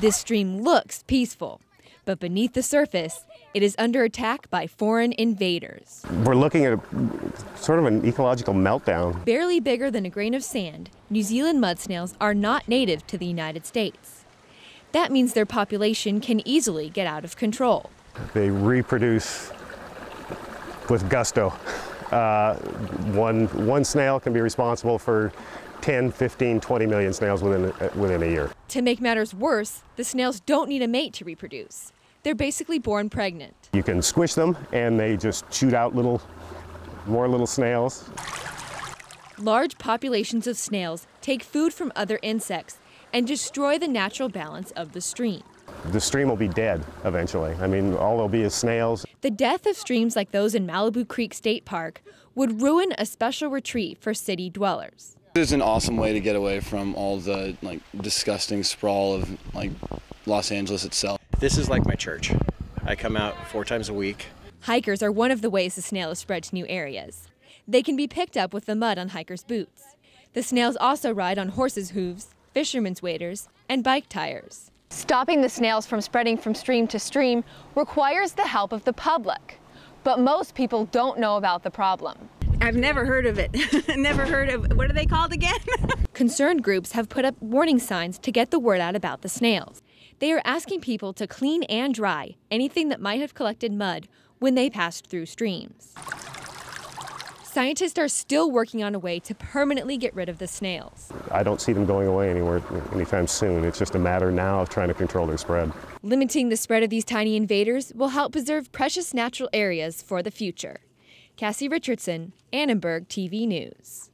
This stream looks peaceful, but beneath the surface, it is under attack by foreign invaders. We're looking at sort of an ecological meltdown. Barely bigger than a grain of sand, New Zealand mud snails are not native to the United States. That means their population can easily get out of control. They reproduce with gusto. Uh, one, one snail can be responsible for 10, 15, 20 million snails within, within a year. To make matters worse, the snails don't need a mate to reproduce. They're basically born pregnant. You can squish them and they just shoot out little, more little snails. Large populations of snails take food from other insects and destroy the natural balance of the stream. The stream will be dead eventually. I mean, all there'll be is snails. The death of streams like those in Malibu Creek State Park would ruin a special retreat for city dwellers. It's an awesome way to get away from all the like disgusting sprawl of like Los Angeles itself. This is like my church. I come out four times a week. Hikers are one of the ways the snail is spread to new areas. They can be picked up with the mud on hikers' boots. The snails also ride on horses' hooves, fishermen's waders, and bike tires. Stopping the snails from spreading from stream to stream requires the help of the public. But most people don't know about the problem. I've never heard of it. never heard of what are they called again? Concerned groups have put up warning signs to get the word out about the snails. They are asking people to clean and dry anything that might have collected mud when they passed through streams. Scientists are still working on a way to permanently get rid of the snails. I don't see them going away anywhere anytime soon. It's just a matter now of trying to control their spread. Limiting the spread of these tiny invaders will help preserve precious natural areas for the future. Cassie Richardson, Annenberg TV News.